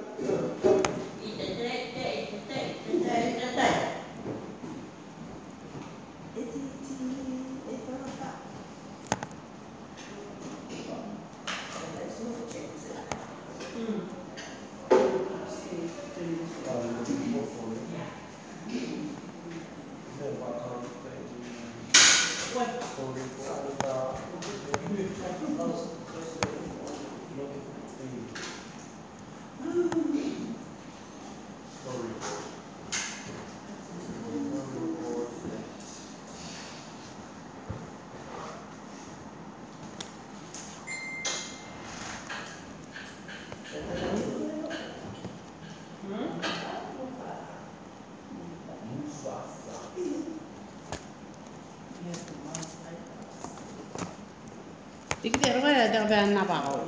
Di kita orang ada apa nak apa?